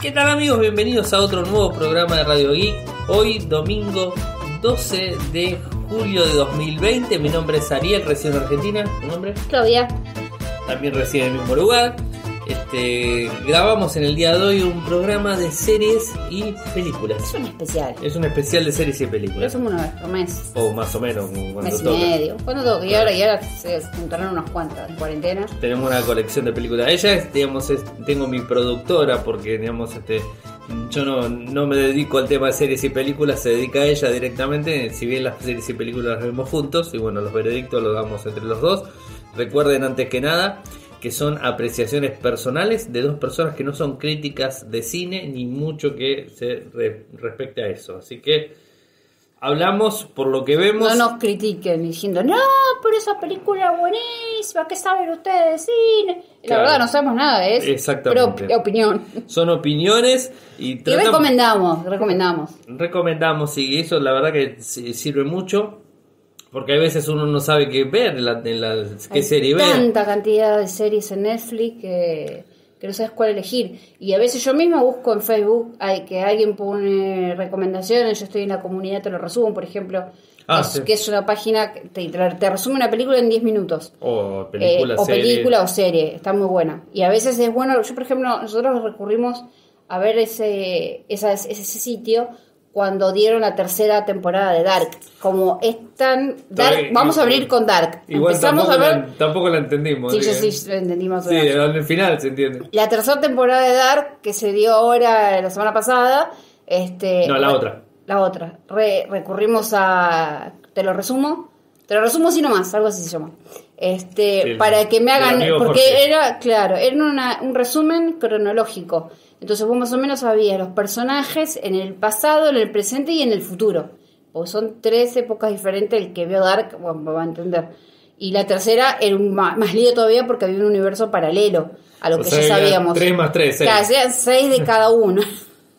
¿Qué tal amigos? Bienvenidos a otro nuevo programa de Radio Geek. Hoy domingo 12 de julio de 2020. Mi nombre es Ariel, resido en Argentina. ¿Tu nombre? Claudia. También reside en el mismo lugar. Este, grabamos en el día de hoy un programa de series y películas. Es un especial. Es un especial de series y Pero películas. somos una vez por mes. O más o menos, cuando mes y toca. medio. ¿Cuándo toca? Y ahora, y ahora se juntaron unas cuantas en cuarentena. tenemos una colección de películas. Ella es, digamos, es- tengo mi productora porque, digamos, este, yo no, no me dedico al tema de series y películas, se dedica a ella directamente. Si bien las series y películas las vemos juntos, y bueno, los veredictos los damos entre los dos. Recuerden antes que nada que son apreciaciones personales de dos personas que no son críticas de cine ni mucho que se re- respecte a eso. Así que hablamos por lo que vemos. No nos critiquen diciendo, no, pero esa película buenísima, ¿qué saben ustedes de cine? La Claro. verdad, no sabemos nada, es Exactamente. pero opinión. Son opiniones y Y tratamos- recomendamos, recomendamos. recomendamos y eso la verdad que sirve mucho porque a veces uno no sabe qué ver en la, en la- qué Hay serie ver Tanta cantidad de series en Netflix que, que no sabes cuál elegir. Y a veces yo misma busco en Facebook hay, que alguien pone recomendaciones. Yo estoy en la comunidad, te lo resumo, por ejemplo. Ah, que, es, sí. que es una página que te, te resume una película en 10 minutos. o película Eh, o película o serie, está muy buena. Y a veces es bueno, yo por ejemplo, nosotros recurrimos a ver ese, esa- ese sitio cuando dieron la tercera temporada de Dark. Como es tan... Dark, Todavía- vamos a abrir con Dark. igual Empezamos tampoco, a ver... la, tampoco la entendimos Sí, ¿sí? sí o Sí, menos. al final se entiende La tercera temporada de Dark, que se dio ahora la semana pasada, este... no la otra La otra. Re- recurrimos a. Te lo resumo. Te lo resumo así nomás, algo así se llama. Este, Sí, para que me hagan. Porque Jorge. era, claro, era una- un resumen cronológico. Entonces vos más o menos sabías los personajes en el pasado, en el presente y en el futuro. Porque son tres épocas diferentes. El que vio Dark, bueno, va a entender. Y la tercera era un ma- más lío todavía porque había un universo paralelo a lo O que sea, ya sabíamos. tres más tres, seis. Claro, sean seis de cada uno.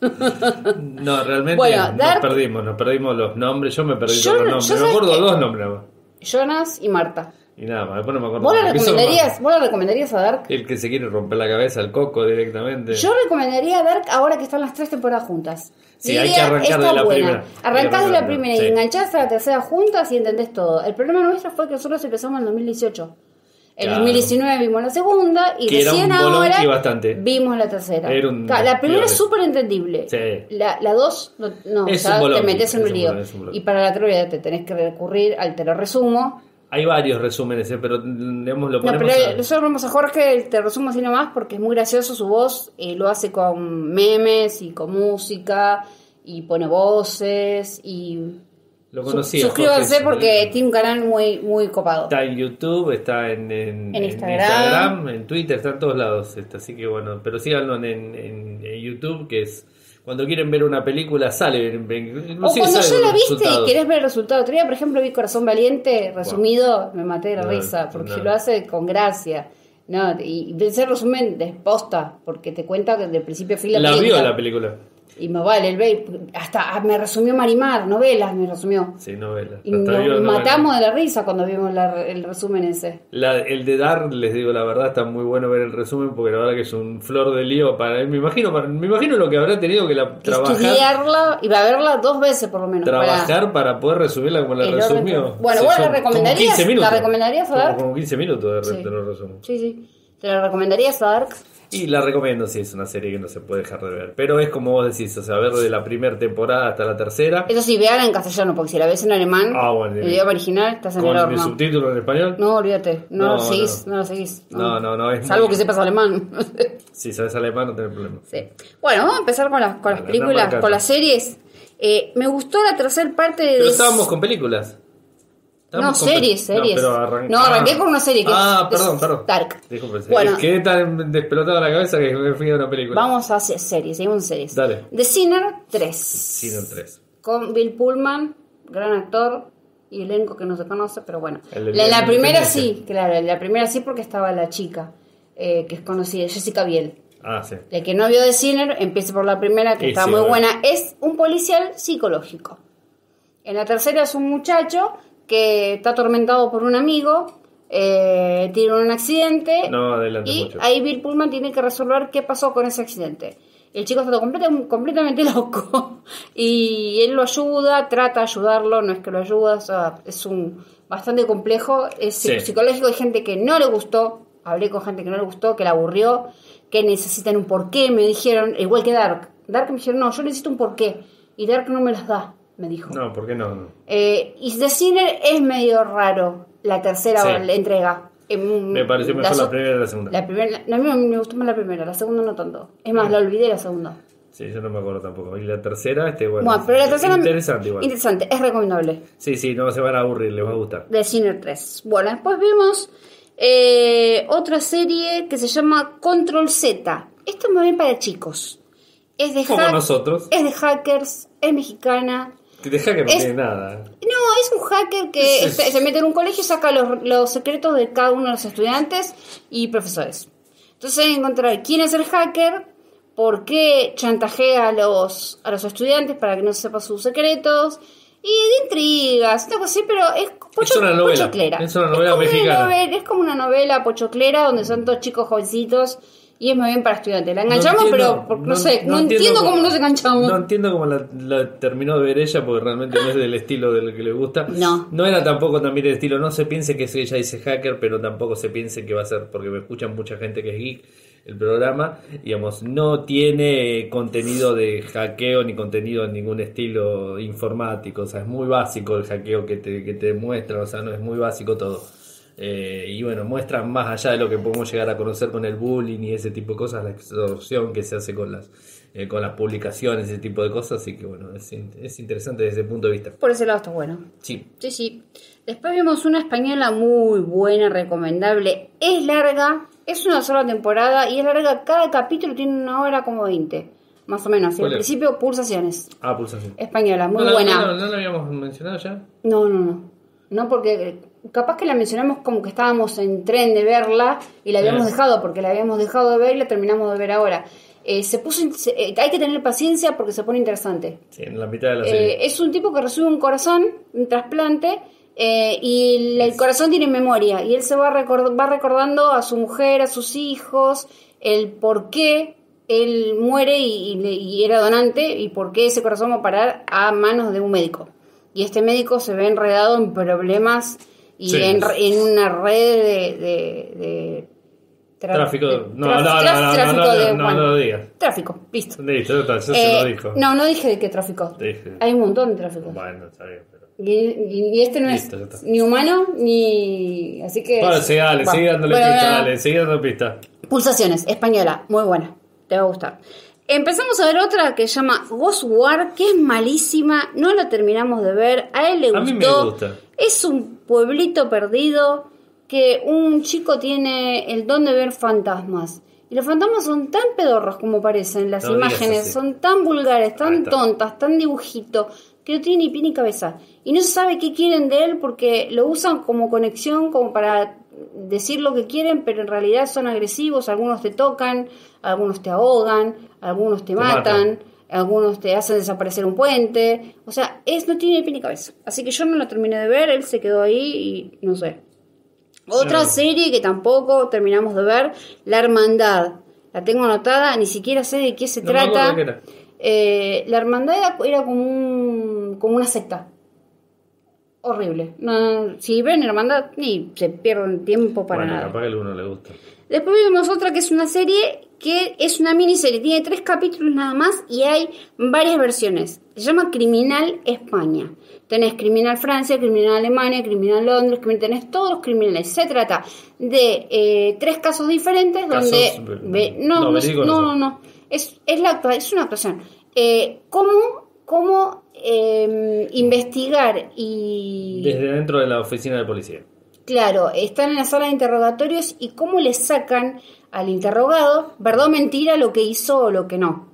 no realmente Bueno, nos perdimos nos perdimos los nombres yo me perdí Yo todos los no- nombres yo me acuerdo dos nombres más. Jonas y Marta. Y nada más después no me acuerdo ¿Vos la más. ¿Qué son recomendarías, vos recomendarías a Dark? el que se quiere romper la cabeza el coco directamente Yo recomendaría Dark ahora que están las tres temporadas juntas. Sí, Diría, hay que arrancar de la buena. primera. Arrancás de la primera sí. y enganchás a la tercera juntas y entendés todo. El problema nuestro fue que nosotros empezamos en 2018. En Claro. 2019 vimos la segunda y Que recién ahora bastante. vimos la tercera. Un la primera es súper entendible. Sí. La, la dos, no, bolón, te metes en un lío. un. Y para la teoría te tenés que recurrir al te lo resumo. Hay varios resúmenes eh, pero digamos lo No, ponemos pero a- nosotros vemos a Jorge, te resumo así nomás, porque es muy gracioso su voz, y lo hace con memes y con música, y pone voces, y... lo conocía suscríbanse Jorge, porque tiene un canal muy, muy copado. está en YouTube está en, en, En en Instagram. Instagram, en Twitter está en todos lados está, así que bueno pero síganlo en YouTube que es cuando quieren ver una película sale O cuando ya la viste resultados. y querés ver el resultado. Otro día, por ejemplo, vi Corazón Valiente resumido, me maté de la No, risa, porque no. lo hace con gracia. No, y ese resumen de posta, porque te cuenta que de principio a fin la, la vio la película Y me vale, el ve, hasta ah, me resumió Marimar, novelas me resumió. sí novela Y Hasta nos novela. matamos de la risa cuando vimos la- el resumen ese. La- el de Dar, les digo la verdad, está muy bueno ver el resumen porque la verdad que es un flor de lío para él. Me imagino, para- me imagino lo que habrá tenido que la, Que trabajar, Estudiarla y va a verla dos veces por lo menos. trabajar para poder resumirla como la resumió. Bueno, ¿vos la como recomendarías? 15 minutos. ¿La recomendarías a Como- Dark? Como 15 minutos de, Sí. te lo resumo. Sí, sí. ¿Te la recomendarías a Dark? Y la recomiendo, sí, es una serie que no se puede dejar de ver. Pero es como vos decís, o sea, ver de la primera temporada hasta la tercera, Eso sí, vean en castellano, porque si la ves en alemán, Ah, bueno, el idioma original, estás en el con horno. subtítulo en español. No, olvídate, no, No, lo seguís, no. no, lo seguís. No, no, no, es Salvo muy- que sepas alemán. Si sabes alemán no tenés problema. sí. Bueno, vamos a empezar con las, con las películas, con las series. Eh, me gustó la tercera parte de... Pero estábamos con películas. No, pero arran- No, arranqué con una serie que Ah, es- perdón, perdón. Dark. Disculpe, Bueno. Quedé tan despelotado la cabeza que me fui a una película. Vamos a hacer series, seguimos en series. Dale. The Sinner 3. Sinner 3. Con Bill Pullman, gran actor y elenco que no se conoce, pero bueno. El La, primera sí, claro, la primera sí porque estaba la chica, eh, que es conocida, Jessica Biel. Ah, sí. El que no vio The Sinner, empiece por la primera, que Sí, está sí, muy buena. Es un policial psicológico. En la tercera es un muchacho que está atormentado por un amigo, eh, tiene un accidente No, adelante y mucho. ahí Bill Pullman tiene que resolver qué pasó con ese accidente. El chico está completa- completamente loco y él lo ayuda, trata de ayudarlo, no es que lo ayuda, o sea, es un bastante complejo, es Sí. psicológico, hay gente que no le gustó, hablé con gente que no le gustó, que la aburrió, que necesitan un porqué, me dijeron, igual que Dark. Dark me dijeron, no, yo necesito un porqué y Dark no me las da, me dijo. No, ¿por qué no? no. Eh, y The Sinner es medio raro, la tercera Sí. entrega. Em, Me pareció mejor la primera y la segunda. la primera, a mí me gustó más la primera, la segunda no tanto. Es más, la olvidé la segunda. Sí, yo no me acuerdo tampoco. Y la tercera, este, bueno. Bueno, pero la tercera... Interesante igual. Interesante, es recomendable. Sí, sí, no se van a aburrir, les va a gustar. The Sinner 3. Bueno, después vimos eh, otra serie que se llama Control Z. Esto es más bien para chicos. Es de, Como nosotros. es de hackers, es mexicana. Deja que no Es- tiene nada. No, es un hacker que Es- se, se mete en un colegio y saca los, los secretos de cada uno de los estudiantes y profesores. Entonces hay que encontrar quién es el hacker, por qué chantajea a los, a los estudiantes para que no sepan sus secretos, y de intrigas, una cosa así, pero es, pocho- Es una novela, pochoclera. es una novela como mexicana. novela- es como una novela pochoclera donde son todos chicos jovencitos y es muy bien para estudiantes. La enganchamos, pero por- no, sé, no, entiendo cómo, nos enganchamos. No entiendo cómo la, la terminó de ver ella, porque realmente no es del estilo del que le gusta. No. No era tampoco también el estilo, no se piense que ella dice hacker, pero tampoco se piense que va a ser, porque me escuchan mucha gente que es geek, el programa, digamos, no tiene contenido de hackeo ni contenido en ningún estilo informático, o sea, es muy básico el hackeo que te, que te muestra, o sea, no es muy básico todo. Eh, y bueno, muestra más allá de lo que podemos llegar a conocer con el bullying y ese tipo de cosas, la extorsión que se hace con las eh, con las publicaciones, ese tipo de cosas, así que bueno, es, es interesante desde ese punto de vista. Por ese lado está bueno. Sí, Sí, sí. Después vimos una española muy buena, recomendable. Es larga, es una sola temporada y es larga. Cada capítulo tiene una hora como 20, más o menos. Y al ¿Cuál es? principio, pulsaciones. ah, pulsación. Española, muy ¿No, la- buena. no, no, no la habíamos mencionado ya? No, no, no. No, porque capaz que la mencionamos como que estábamos en tren de verla y la habíamos dejado, porque la habíamos dejado de ver y la terminamos de ver ahora. Eh, se puso, se- eh, hay que tener paciencia porque se pone interesante. Sí, en la mitad de la Eh, serie. es un tipo que recibe un corazón, un trasplante, y el, el corazón tiene memoria. Y él se va, record- va recordando a su mujer, a sus hijos, el por qué él muere y, y le- y era donante, y por qué ese corazón va a parar a manos de un médico. Y este médico se ve enredado en problemas y Sí. en, en una red de... de- de Tráfico. No, no, no, no, no, tráfico digas. Tráfico, listo. Listo, ya se Eh, lo dijo. No, no dije de qué tráfico. Dije. Hay un montón de tráficos. Bueno, está bien, pero... Y, este no es ni humano ni. Así que. Bueno, sí, dale, sigue dándole pista, dale, sigue dando pista. Pulsaciones, española, muy buena. Te va a gustar. Empezamos a ver otra que se llama Ghost War, que es malísima. No la terminamos de ver. A él le gustó. A mí me gusta. Es un pueblito perdido que un chico tiene el don de ver fantasmas. Y los fantasmas son tan pedorros como parecen las No imágenes, son tan vulgares, tan tontas, tan dibujito, que no tiene ni pie ni cabeza. Y no se sabe qué quieren de él porque lo usan como conexión, como para decir lo que quieren, pero en realidad son agresivos, algunos te tocan, algunos te ahogan, algunos te, Te matan, matan. Algunos te hacen desaparecer un puente. O sea, es no tiene pie ni cabeza. Así que yo no la terminé de ver, él se quedó ahí y no sé. Otra serie que tampoco terminamos de ver, La Hermandad. La tengo anotada, ni siquiera sé de qué se No trata. acuerdo qué era. Eh, la Hermandad era, era como, un, como una secta. Horrible. No, si ven Hermandad, ni se pierden tiempo para bueno, nada. capaz que a alguno le gusta. Después vimos otra que es una serie que es una miniserie, tiene tres capítulos nada más y hay varias versiones. Se llama Criminal España. Tenés Criminal Francia, Criminal Alemania, Criminal Londres, criminal- tenés todos los criminales. Se trata de eh, tres casos diferentes Casos, donde... ve- no, no, no, no, no. Es, es, la, es una actuación. Eh, ¿Cómo, cómo eh, investigar y... Desde dentro de la oficina de policía. Claro, están en la sala de interrogatorios y cómo le sacan al interrogado, verdad o mentira, lo que hizo o lo que no.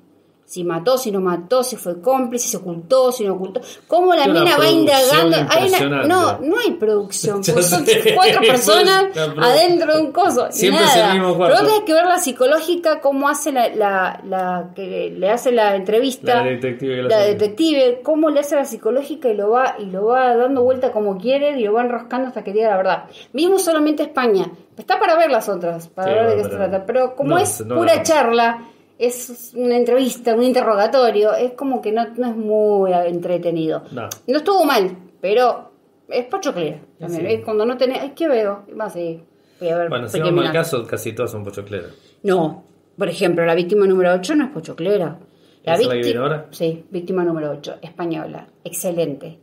Si mató, si no mató, si fue cómplice, si se ocultó, si no ocultó. Cómo la Es mina va indagando. Hay una- no, no hay producción. Porque son cuatro personas la adentro de un coso. Siempre es nada. el mismo Pero vos tenés que ver la psicológica, cómo hace la, la, la que le hace la entrevista. La detective La hace. detective, cómo le hace la psicológica y lo va y lo va dando vuelta como quiere y lo va enroscando hasta que diga la verdad. Vimos solamente España. Está para ver las otras, para Sí, ver de qué se trata. Pero como no, es no, pura no. charla, es una entrevista, un interrogatorio, es como que no, no es muy entretenido. No. No estuvo mal, pero es pochoclera. También, Sí. es cuando no tenés, ¿qué veo? Sí, voy a ver. Bueno, si vamos al caso, casi todas son pochocleras. No, por ejemplo, la víctima número 8 no es pochoclera. La ¿Esa es la que vícti- viene ahora? Sí, víctima número 8, española. Excelente.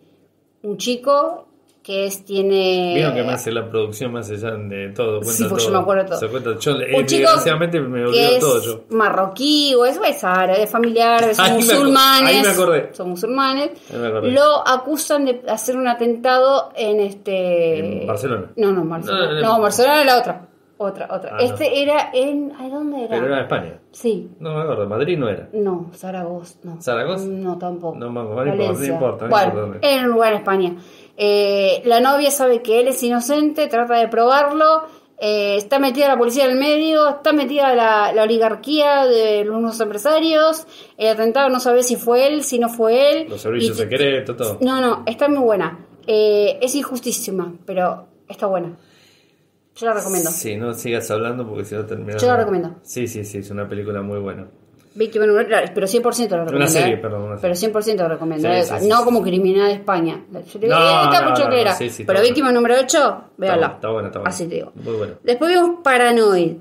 Un chico que es, tiene... Vieron que me hace la producción más allá de todo. Cuenta Sí, porque yo todo. me acuerdo todo. Se cuenta, yo, eh, un chico desgraciadamente me que es todo yo. marroquí o es, es árabe, es familiar, son Ahí me musulmanes. ahí me acordé. Son musulmanes. Ahí me acordé. Lo acusan de hacer un atentado en este. En Barcelona. No, no, Barcelona. No, No, no, no. Barcelona era la otra. Otra, otra. Ah, no. este era en. ¿Ay, dónde era? Pero era en España. Sí. No me acuerdo, Madrid no era. No, Zaragoza, no. ¿Zaragoza? No, tampoco. No me no importa, no importa, no bueno, importa dónde. era un lugar en España. Eh, la novia sabe que él es inocente, trata de probarlo. eh, está metida la policía en el medio, está metida la, la oligarquía de unos empresarios. El atentado no sabe si fue él, si no fue él. Los servicios Y- secretos, todo. No, no, está muy buena. Eh, es injustísima, pero está buena. Yo la recomiendo. Sí, no sigas hablando porque si no terminas. Yo la recomiendo. Sí, sí, sí, es una película muy buena. Víctima número la- pero 100% lo recomiendo. serie, ¿eh? perdón, una Pero 100% lo recomiendo. Sí, sí, sí, no como criminal de España. Yo digo, No, "Eh, está no, pochoclera". no, Pero víctima número 8, véala. Está, está buena, está buena. Así te digo. Muy buena. Después vimos Paranoid.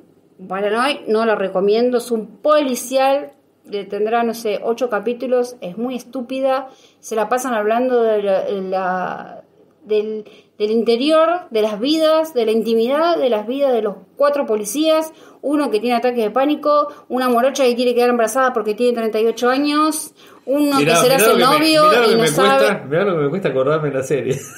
Paranoid no lo recomiendo. Es un policial. que Tendrá, no sé, ocho capítulos. Es muy estúpida. Se la pasan hablando de la- la- del, del interior, de las vidas, de la intimidad, de las vidas de los cuatro policías. Uno que tiene ataques de pánico. Una morocha que quiere quedar embarazada porque tiene 38 años. Uno Mirá, que será su lo me- novio lo y no me sabe. Cuesta, mirá lo que me cuesta acordarme en la serie.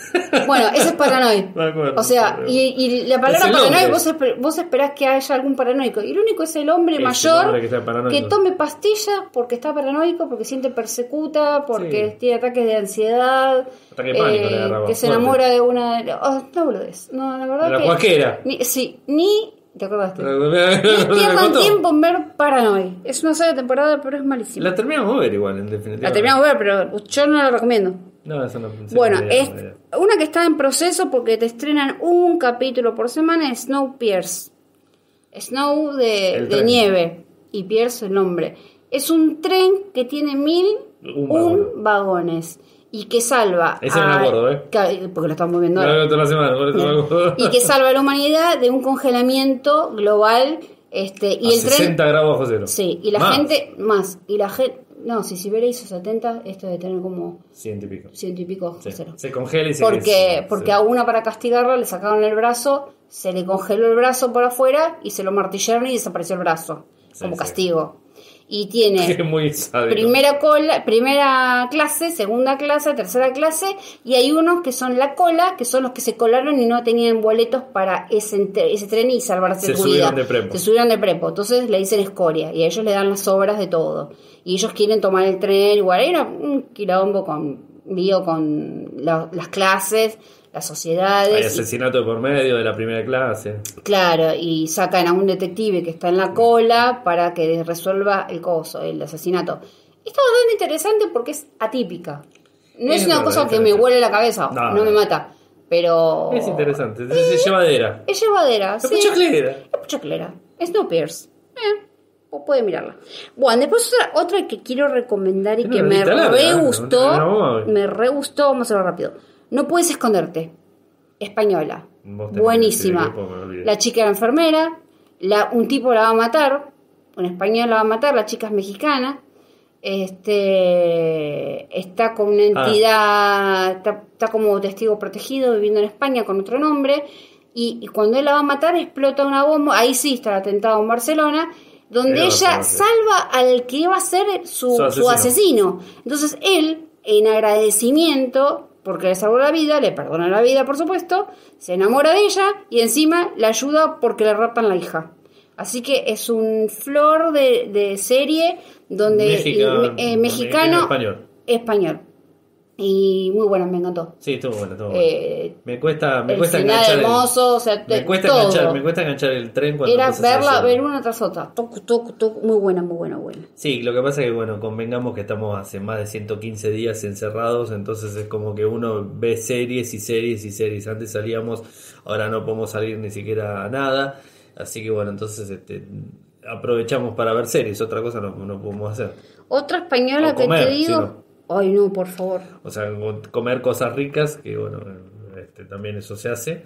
Bueno, ese es paranoid. Me acuerdo, o sea, y, y la palabra Es el paranoid, vos, esper- vos esperás que haya algún paranoico. Y el único es el hombre Es el mayor hombre que que tome pastillas porque está paranoico, porque siente persecuta, porque Sí. tiene ataques de ansiedad. eh, Ataque de pánico agarraba, que se enamora de una. Oh, no boludez. No, la verdad De la que. cuaquera. Ni, sí, ni. ¿Te acordaste? ¿Me Ni pierdan contó? tiempo en ver Paranoid. Es una sola temporada, pero es malísima. La La, terminamos de ver igual, en definitiva. terminamos de ver, pero yo no la recomiendo. No, eso no. Bueno, no, es una que está en proceso porque te estrenan un capítulo por semana es. Snow de, El de tren. nieve y Pierce el nombre. Es un tren que tiene mil Un vagones y que salva Ese no me acuerdo, ¿eh? porque lo estamos viendo ahora. no, toda la semana, por eso me acuerdo. y que salva a la humanidad de un congelamiento global este y A el tren 60 grados bajo cero. sí y la Más. gente más y la gente no si Siberia hizo 70 esto de tener como Ciento y pico. ciento y pico Sí. cero Se congela y se porque, porque se- a una para castigarla le sacaron el brazo, se le congeló el brazo por afuera y se lo martillaron y desapareció el brazo, Sí, como sí. castigo. Y tiene muy primera cola, primera clase, segunda clase, tercera clase, y hay unos que son la cola, que son los que se colaron y no tenían boletos para ese, ese tren y salvarse Se su subieron de prepo. Se subieron de prepo, entonces le dicen escoria, y a ellos le dan las obras de todo. Y ellos quieren tomar el tren, igual era un quilombo con lío con la- las clases, las Hay sociedades. y- asesinato de por medio de la primera clase. Claro, y sacan a un detective que está en la cola para que resuelva el coso, el asesinato. Está bastante interesante porque es atípica. No es, Es una cosa que me huele la cabeza, No, no, me no. mata. Pero. Es interesante, es, es llevadera. Es llevadera, Es sí. pochoclera. Es pochoclera. Snowpiercer. Eh, o puede mirarla. Bueno, después otra, otra que quiero recomendar y No, que no, me re ¿eh? gustó. No, no, no, no. Me re gustó, vamos a hacerlo rápido. No puedes esconderte. Española. Buenísima. La chica era enfermera. La, un tipo la va a matar. Un español la va a matar. La chica es mexicana. Este está con una Ah. entidad, está, está como testigo protegido viviendo en España con otro nombre. Y, y cuando él la va a matar, explota una bomba. Ahí sí está el atentado en Barcelona. Donde Pero, ella salva al que iba a ser su, Su su asesino. asesino. Entonces él, en agradecimiento, porque le salvó la vida, le perdona la vida, por supuesto, se enamora de ella y encima la ayuda porque le raptan la hija. Así que es un flor de, de serie donde México- eh, mexicano, español. español. Y muy buena, me encantó. Sí, estuvo bueno, estuvo bueno. Eh, Me cuesta, me el cuesta enganchar. el- hermoso, o sea, me cuesta todo. enganchar, me cuesta enganchar el tren cuando Era verla, ver una tras otra. Toc, toc, toc, muy buena, muy buena, buena. Sí, lo que pasa es que, bueno, convengamos que estamos hace más de 115 días encerrados, entonces es como que uno ve series y series y series. Antes salíamos, ahora no podemos salir ni siquiera a nada. Así que, bueno, entonces este, aprovechamos para ver series, otra cosa no, no podemos hacer. Otra española que te digo. Ay, no, por favor. O sea, co- comer cosas ricas, que bueno, este, también eso se hace,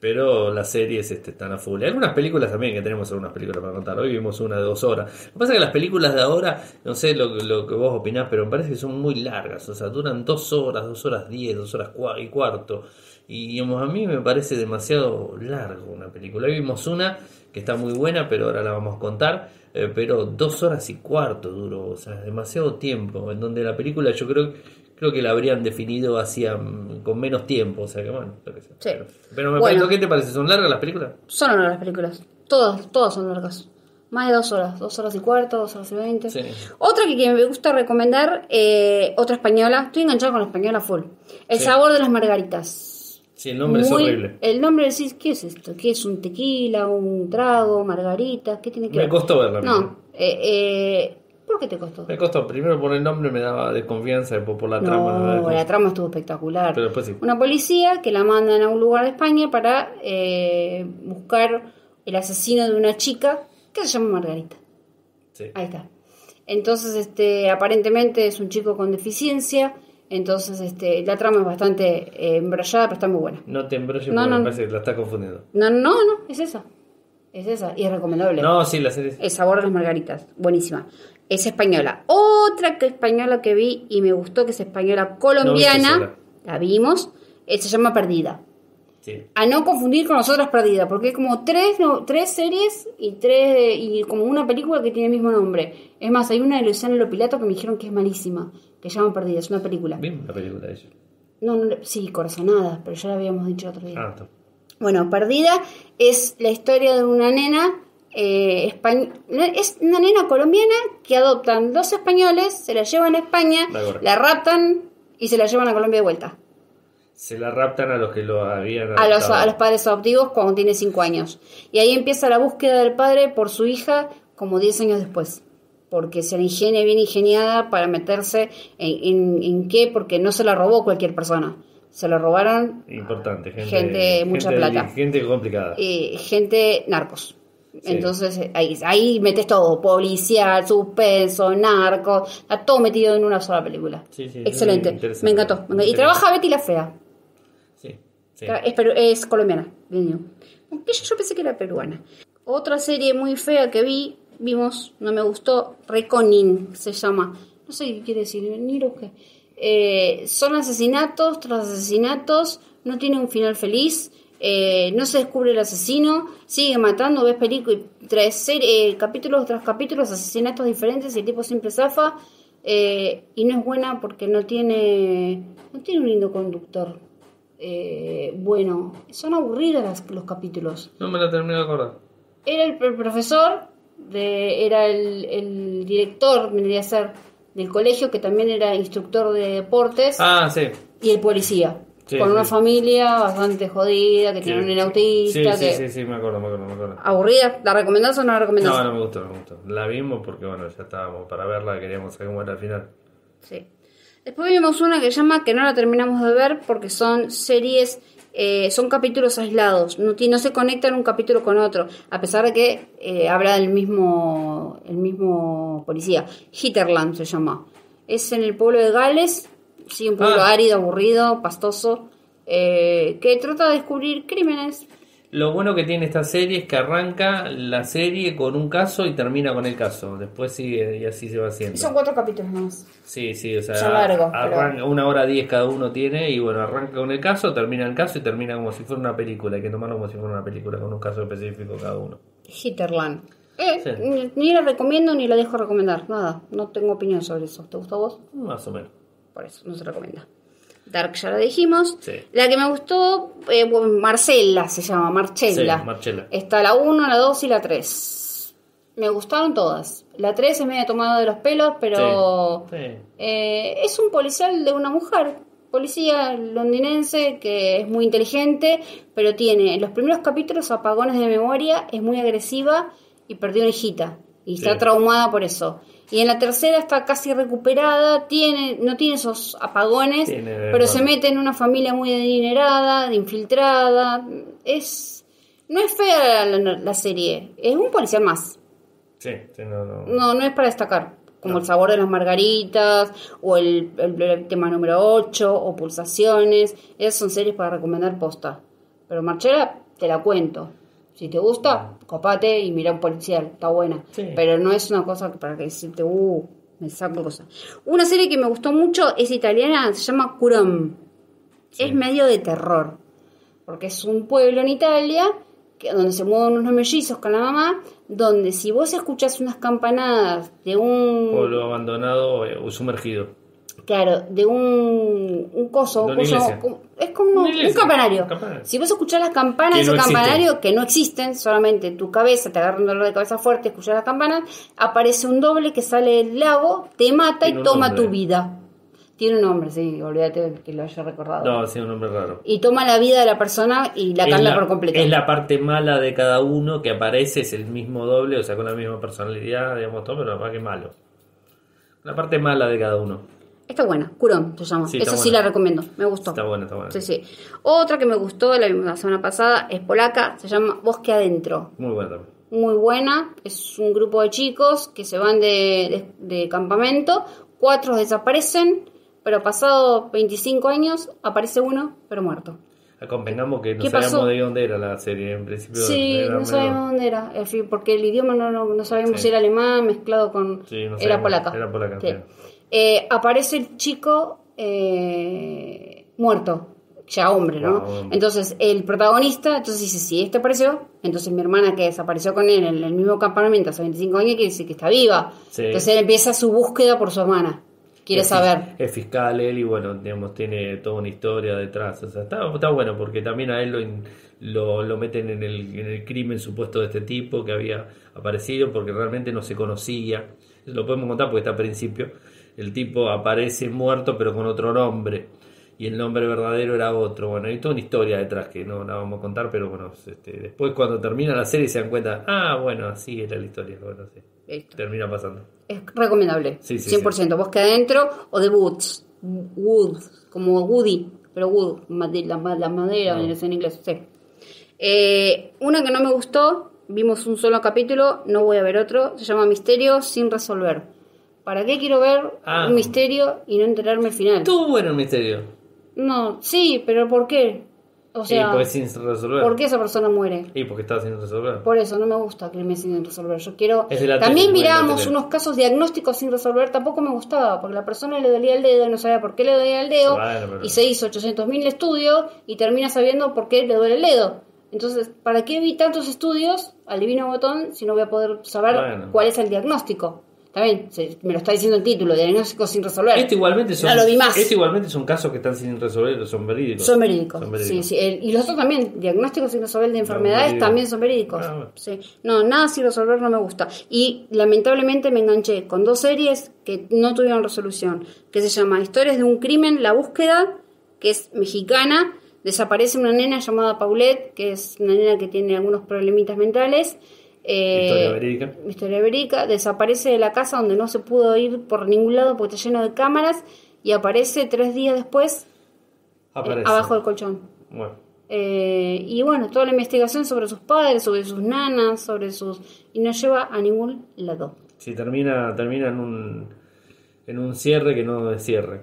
pero las series este, están a full. Algunas películas también, que tenemos algunas películas para contar. Hoy vimos una de dos horas. Lo que pasa es que las películas de ahora, no sé lo, lo que vos opinás, pero me parece que son muy largas. O sea, duran dos horas, dos horas diez, dos horas y cuarto. Y digamos, a mí me parece demasiado largo una película. Hoy vimos una que está muy buena, pero ahora la vamos a contar. Eh, pero dos horas y cuarto duró, o sea, demasiado tiempo. En donde la película yo creo creo que la habrían definido hacía mm, con menos tiempo, o sea que bueno, qué sé. Sí. Pero, pero me Bueno. parece, ¿qué te parece? ¿Son largas las películas? Son largas las películas. Todas, todas son largas. Más de dos horas. Dos horas y cuarto, dos horas y veinte. Sí. Otra que, que me gusta recomendar, eh, otra española. Estoy enganchada con la española full. El Sí. sabor de las margaritas. Sí, el nombre es horrible. El nombre decís, ¿qué es esto? ¿Qué es un tequila, un trago, margarita? ¿Qué tiene que Me ver? costó verla. No. Eh, eh, ¿Por qué te costó? Me costó. Primero por el nombre me daba desconfianza, después por la trama. me No, la trama estuvo espectacular. Pero después sí. Una policía que la mandan a un lugar de España para eh, buscar el asesino de una chica que se llama Margarita. Sí. Ahí está. Entonces, este, aparentemente es un chico con deficiencia. Entonces, este, la trama es bastante eh, embrallada, pero está muy buena. No te embrolles No, porque no. me parece que la estás confundiendo. No, no, no, es esa. Es esa. Y es recomendable. No, sí, la serie. El sabor de las margaritas. Buenísima. Es española. Otra que española que vi y me gustó, que es española colombiana. la vimos. eh, se llama Perdida. Sí. A no confundir con las otras perdidas, porque hay como tres, no, tres series y tres y como una película que tiene el mismo nombre. Es más, hay una de Luciano Lopilato que me dijeron que es malísima, que se llama Perdida, es una película. Vimos la película de ella. No, no, sí, Corazonada, pero ya la habíamos dicho otro día. Ah, está. Bueno, Perdida es la historia de una nena, eh, españ- es una nena colombiana que adoptan dos españoles, se la llevan a España, La raptan y se la llevan a Colombia de vuelta. Se la raptan a los que lo habían a los, a los padres adoptivos cuando tiene 5 años. Y ahí empieza la búsqueda del padre por su hija como 10 años después. Porque se la ingenia bien ingeniada para meterse en, en, en qué, porque no se la robó cualquier persona. Se la robaron Importante, gente. Gente, mucha gente- plata. Gente complicada. eh, gente narcos. Entonces ahí, ahí metes todo, policial, suspenso, narco, está todo metido en una sola película. Sí, sí, Excelente, me encantó. me. Y trabaja Betty la Fea. Sí. Es, peru- es colombiana. Aunque yo pensé que era peruana. Otra serie muy fea que vi, vimos, no me gustó, Reconin se llama. No sé qué quiere decir, ni que. Eh, son asesinatos tras asesinatos, no tiene un final feliz, eh, no se descubre el asesino, sigue matando, ves películas, tras eh, capítulos tras capítulos, asesinatos diferentes y el tipo siempre zafa. eh, y no es buena porque no tiene, no tiene un lindo conductor bueno, son aburridas las- los capítulos. No me la terminé de acordar. Era el, el profesor, de, era el, el director, vendría a ser, del colegio, que también era instructor de deportes, Ah, sí. y el policía. Sí, con sí. una familia bastante jodida, que tiene un Sí, autista, Sí, que... sí, sí, sí, me acuerdo, me acuerdo, me acuerdo. ¿Aburrida? ¿La recomendás o no la recomendás? No, no me gustó, no me gustó. La vimos porque, bueno, ya estábamos para verla, queríamos saber cómo era al final. Sí. Después vimos una que se llama, que no la terminamos de ver porque son series, eh, son capítulos aislados, no se conectan un capítulo con otro, a pesar de que eh, habla del mismo, el mismo policía. Hitterland se llama. Es en el pueblo de Gales, sí, un pueblo Ah. árido, aburrido, pastoso, eh, que trata de descubrir crímenes. Lo bueno que tiene esta serie es que arranca la serie con un caso y termina con el caso. Después sigue y así se va haciendo. Son cuatro capítulos más. Sí, sí, o sea, Son largos, pero- arranca una hora diez cada uno tiene y bueno, arranca con el caso, termina el caso y termina como si fuera una película. Hay que tomarlo como si fuera una película con un caso específico cada uno. Hitterland. Eh, Sí. ni, ni la recomiendo ni la dejo recomendar, nada, no tengo opinión sobre eso. ¿Te gustó a vos? Más o menos. por eso no se recomienda. Dark ya la dijimos. Sí. La que me gustó, eh, Marcela se llama, Marcella. Sí, Marcella. Está la 1, la 2 y la 3. Me gustaron todas. La 3 es medio tomada de los pelos, pero Sí, eh, es un policial de una mujer. Policía londinense que es muy inteligente, pero tiene en los primeros capítulos apagones de memoria, es muy agresiva y perdió una hijita. Y está traumada por eso. Y en la tercera está casi recuperada, tiene, no tiene esos apagones, Tiene- pero se mete en una familia muy adinerada, de infiltrada. Es. No es fea la, la serie, es un policial más. Sí, sí, no, no. No, no es para destacar. Como el sabor de las margaritas, o el, el- el tema número 8, o pulsaciones. Esas son series para recomendar posta. Pero Marchera, te la cuento. Si te gusta, copate y mira un policial, está buena. Sí. Pero no es una cosa para que decirte, uh, me saco cosas. Una serie que me gustó mucho es italiana, se llama Curom. Sí. Es medio de terror. Porque es un pueblo en Italia que, donde se mueven unos mellizos con la mamá. Donde si vos escuchás unas campanadas de un. Pueblo abandonado o sumergido. Claro, de un, un coso, un es como un campanario. campanario. Si vos escuchás las campanas ese no existen. campanario que no existen, solamente en tu cabeza te agarra un dolor de cabeza fuerte, escuchás las campanas, aparece un doble que sale del lago, te mata Tiene y toma nombre. tu vida. Tiene un nombre, sí, olvídate que lo haya recordado. No, sí, un nombre raro. Y toma la vida de la persona y la cambia por completo. es la parte mala de cada uno que aparece, es el mismo doble, o sea, con la misma personalidad, digamos todo, pero la que malo. La parte mala de cada uno. Está buena, Curón se llama. Sí, Esa sí buena. la recomiendo, me gustó. Está bueno, está bueno. Sí, sí. Otra que me gustó la, la semana pasada es polaca, se llama Bosque Adentro. Muy bueno también. Muy buena, es un grupo de chicos que se van de, de- de campamento, cuatro desaparecen, pero pasado 25 años aparece uno, pero muerto. Convengamos que no ¿Qué sabíamos de dónde era la serie, en principio. Sí, era no medio- sabemos dónde era, porque el idioma no, no, no sabemos Sí. si era alemán mezclado con... Sí, no era polaca. era polaca, Sí. sí. Eh, aparece el chico eh, muerto, ya hombre, ¿no? Wow. Entonces el protagonista, entonces dice, si este apareció, entonces mi hermana que desapareció con él en el mismo campamento hace 25 años quiere decir que está viva. Sí. Entonces él empieza su búsqueda por su hermana. Quiere Es saber. Es fiscal él y bueno, digamos, tiene toda una historia detrás. O sea, está, está bueno porque también a él lo, lo, lo meten en el, en el crimen supuesto de este tipo que había aparecido porque realmente no se conocía. Lo podemos contar porque está al principio. El tipo aparece muerto pero con otro nombre. Y el nombre verdadero era otro. Bueno, hay toda una historia detrás que no la vamos a contar, pero bueno, este, después cuando termina la serie se dan cuenta, ah, bueno, así era la historia. Bueno, sí, Listo. termina pasando. Es recomendable. Sí, sí, 100%. Bosque adentro o The Woods. Wood, como Woody, pero Wood, la, la madera, No. viene en inglés. Sí. Eh, una que no me gustó, vimos un solo capítulo, no voy a ver otro, se llama Misterio sin resolver. ¿Para qué quiero ver Ah. un misterio y no enterarme el final? Estuvo bueno el misterio. No, sí, pero ¿por qué? O sea, y pues sin resolver. ¿por qué esa persona muere? Y porque está sin resolver. Por eso no me gusta que me sin resolver. Yo quiero. También mirábamos unos casos diagnósticos sin resolver. Tampoco me gustaba porque la persona le dolía el dedo y no sabía por qué le dolía el dedo. Y se hizo 800.000 estudios y termina sabiendo por qué le duele el dedo. Entonces, ¿para qué vi tantos estudios al divino botón si no voy a poder saber Bueno. cuál es el diagnóstico? También, se- me lo está diciendo el título: diagnóstico sin resolver. Este igualmente son, No lo vi más. este igualmente son casos que están sin resolver, son verídicos. Son verídicos. Son verídicos. Sí, sí. El- y los otros también, diagnósticos sin resolver de enfermedades también son verídicos. Ah. Sí. No, nada sin resolver no me gusta. Y lamentablemente me enganché con dos series que no tuvieron resolución, que se llama Historias de un crimen, La búsqueda, que es mexicana. Desaparece una nena llamada Paulette, que es una nena que tiene algunos problemitas mentales. Eh, Historia verídica. Historia verídica, desaparece de la casa donde no se pudo ir por ningún lado porque está lleno de cámaras y aparece tres días después eh, abajo del colchón. Bueno, Eh, y bueno, toda la investigación sobre sus padres, sobre sus nanas, sobre sus... y no lleva a ningún lado. si termina, termina en un en un cierre que no es cierre.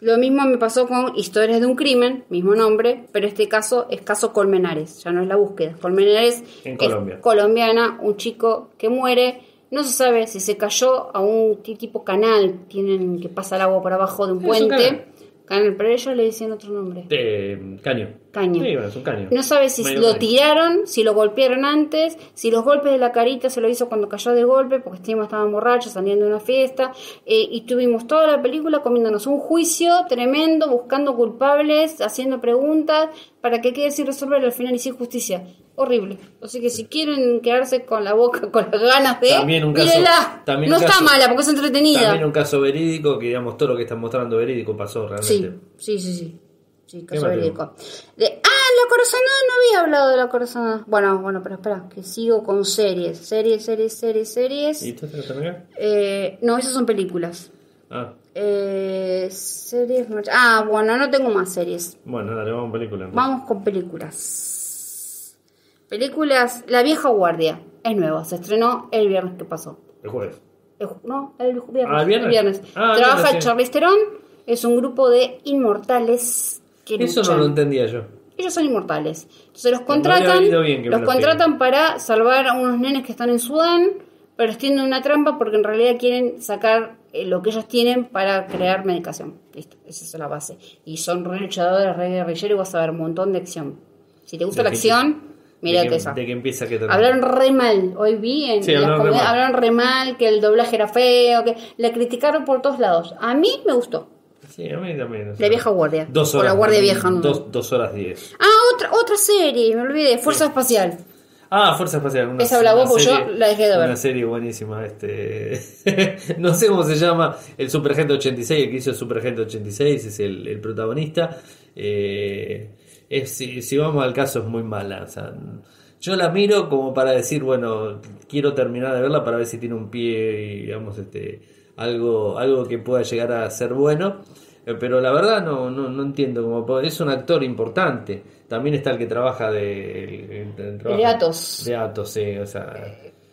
Lo mismo me pasó con Historias de un crimen, mismo nombre, pero este caso es caso Colmenares, ya no es la búsqueda. Colmenares En es Colombia. colombiana, un chico que muere, no se sabe si se cayó a un ti- tipo canal, tienen que pasar el agua por abajo de un Es un puente. canal. Canal, pero ellos le decían otro nombre. Eh, caño. Caño. Sí, bueno, es un caño. No sabe si Medio lo caño. tiraron, si lo golpearon antes, si los golpes de la carita se lo hizo cuando cayó de golpe, porque Estima estaban borrachos, saliendo de una fiesta, eh, y tuvimos toda la película comiéndonos un juicio tremendo, buscando culpables, haciendo preguntas, para que quede sin resolver al final y sin justicia. Horrible. Así que si quieren quedarse con la boca, con las ganas de... También un caso- también no un está caso- mala, porque es entretenida. También un caso verídico que digamos todo lo que están mostrando verídico pasó realmente. Sí, sí, sí, sí. Sí, caso más verídico. De, ah, la corazonada, no había hablado de la corazonada. Bueno, bueno, pero espera, que sigo con series. Series, series, series, series. ¿Y tú te terminás? Eh, no, esas son películas. Ah, Eh, series. Ah, bueno, no tengo más series. bueno, dale, vamos a película. entonces. Vamos con películas. Películas, La vieja guardia. Es nueva, se estrenó el viernes que pasó. El jueves. El no, el viernes. Ah, ¿el viernes? Ah, el Trabaja. Charlize Theron, es un grupo de inmortales que Eso no lo entendía yo. Ellos son inmortales. Entonces los contratan, los lo contratan para salvar a unos nenes que están en Sudán, pero tienen una trampa porque en realidad quieren sacar eh, lo que ellos tienen para crear medicación. Listo, esa es la base. Y son re luchadores, re guerrilleros y vas a ver un montón de acción. Si te gusta De la que- acción, mírate que, esa. de que empieza que termina. Hablaron re mal, hoy vi en Sí, las hablaron re comunidades, mal. hablaron re mal, que el doblaje era feo, que la criticaron por todos lados. A mí me gustó. Sí, a mí también. o La vieja guardia. Dos O horas. la guardia vieja, no. Dos, dos horas diez. Ah, otra, otra serie, me olvidé, Fuerza Espacial. Ah, Fuerza Espacial. Una, Esa habla vos, pues yo la dejé de ver. Una serie buenísima. Este... no sé cómo se llama. El Supergente 86, el que hizo el Supergente 86, es el, el protagonista. Eh, es- si, si vamos al caso, es muy mala. O sea, yo la miro como para decir, bueno, quiero terminar de verla para ver si tiene un pie y, digamos, este, algo, algo que pueda llegar a ser bueno. Eh, Pero la verdad no, no, no entiendo cómo es un actor importante. También está el que trabaja de, el- el- De Atos. De Atos, sí, o sea,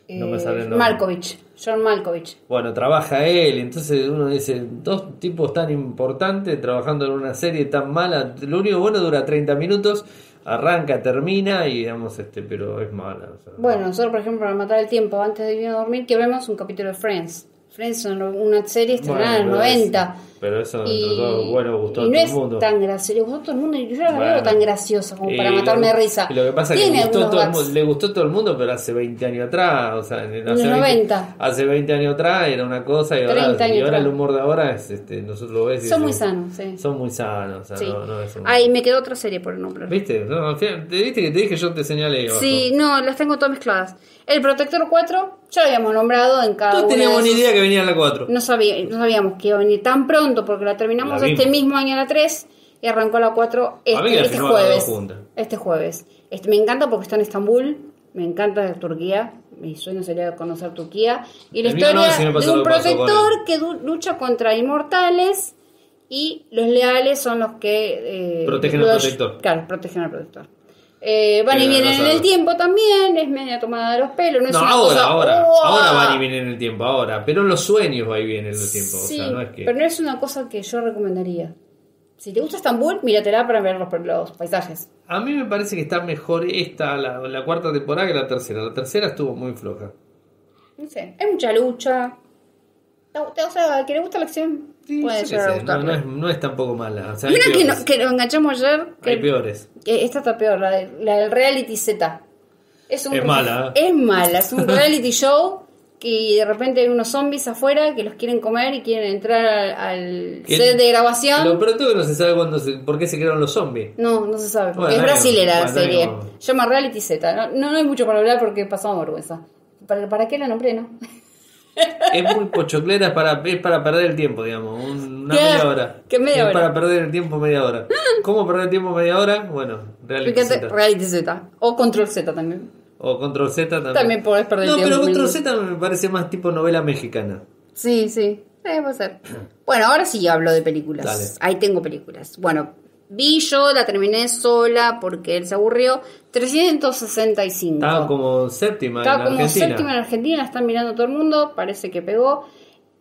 no me Eh, sale el nombre. Malkovich, John Malkovich. Bueno, trabaja él, entonces uno dice, dos tipos tan importantes trabajando en una serie tan mala, lo único bueno dura 30 minutos, arranca, termina y digamos, este, pero es mala. o sea. Bueno, nosotros, por ejemplo, para matar el tiempo antes de irnos a dormir, que vemos un capítulo de Friends. Friends una serie estrenada en Bueno, los pero 90. Es- Pero eso, entre Y, todo, bueno, gustó a y no todo es el mundo. tan gracioso, le gustó a todo el mundo y yo no la Bueno. veo tan graciosa como para matarme de risa. y Lo que pasa es que Tiene gustó todo el gags. mu- le gustó a todo el mundo, pero hace 20 años atrás. O sea, en, En los 90. hace 20 años atrás era una cosa y ahora, 30 años y ahora el humor de ahora es, este, nosotros lo ves y Son muy sanos, sí. Son muy sanos. O sea, Sí. no, no es un- Ay, me quedó otra serie por el nombre. ¿Viste? No, al final- ¿Te viste que te dije yo te señalé? Sí, no, las tengo todas mezcladas. El Protector 4, ya lo habíamos nombrado en cada No teníamos de ni idea que venía la 4. No, sabía, no sabíamos que iba a venir tan pronto porque la terminamos La este mismo año a la 3 y arrancó la 4 A mí este, este jueves. Este jueves. Este, me encanta porque está en Estambul, me encanta Turquía, mi sueño sería conocer Turquía. Y la El mío no, historia de un protector él. que lucha contra inmortales y los leales son los que... eh, Protegen al protector. Claro, protegen al protector. Eh, van y Pero vienen no en el tiempo también, es media tomada de los pelos, no, No, es una ahora, cosa, ahora. ¡Uah! Ahora van y vienen en el tiempo, ahora. Pero en los sueños va y viene en el tiempo. Sí, o sea, no es que. pero no es una cosa que yo recomendaría. Si te gusta Estambul, míratela para ver los, los paisajes. A mí me parece que está mejor esta, la, la cuarta temporada, que la tercera. La tercera estuvo muy floja. No sé, hay mucha lucha. ¿Te- te- O sea, que le gusta la acción, Sí, puede llegar a no, es, no es tampoco mala. O sea, hay Mira que, peores. no- que nos enganchamos ayer, Hay que, peores. que esta está peor, la, de- la del reality Z. Es, un- Es mala. Es mala, es un reality show que de repente hay unos zombies afuera que los quieren comer y quieren entrar al, al set de grabación. Lo es que no se sabe cuándo se- por qué se crearon los zombies. No, no se sabe. Bueno, es brasilera la serie. Llama Reality Z. No, no, no hay mucho para hablar porque pasamos vergüenza. ¿Para, ¿Para qué la nombré, no? Es muy pochoclera, es para, es para perder el tiempo, digamos. un- Una ¿Qué? media hora. ¿Qué media es hora? para perder el tiempo media hora. ¿Cómo perder el tiempo media hora? Bueno, reality Fíjate, Z. Reality Z. O Control Z también. O Control Z también. También podés perder No, tiempo. pero Control. Z me parece más tipo novela mexicana. Sí, sí. Eh, puede ser. Bueno, ahora sí hablo de películas. Dale. Ahí tengo películas. Bueno, vi yo, la terminé sola porque él se aburrió. 365. Estaba como séptima Está en como Argentina. séptima en Argentina, la están mirando todo el mundo, parece que pegó.